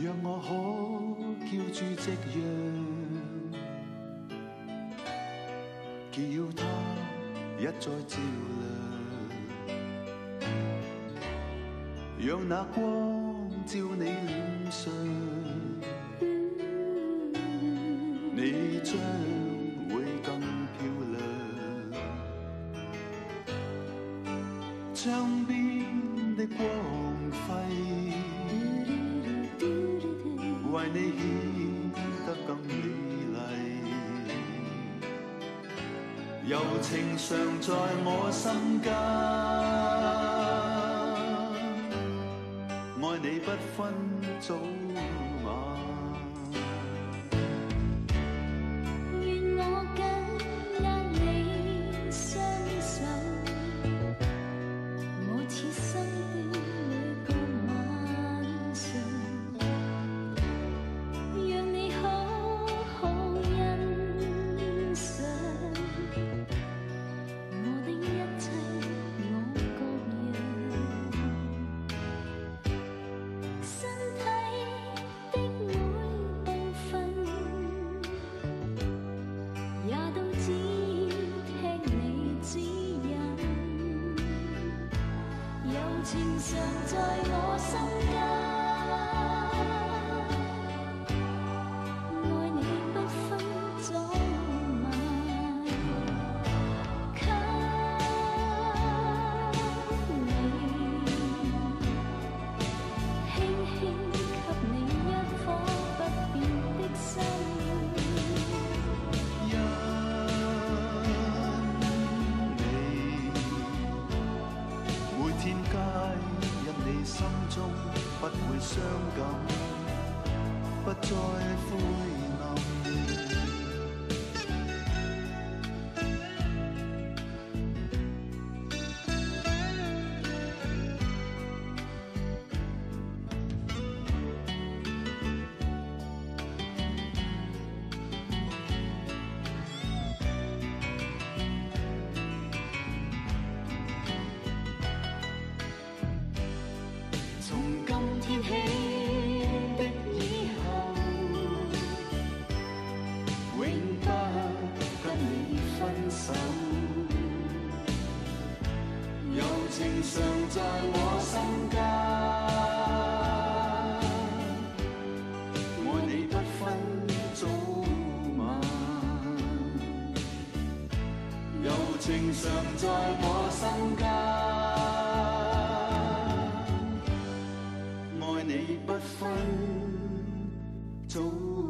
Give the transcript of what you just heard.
让我可叫住夕阳，叫它一再照亮，让那光照你脸上，你将会更漂亮。窗边的光柔情常在我心间，爱你不分早晚。情常在我心间。天街，因你心中不会伤感，不再灰暗。常在我心间，爱你不分早晚，柔情常在我心间，爱你不分早。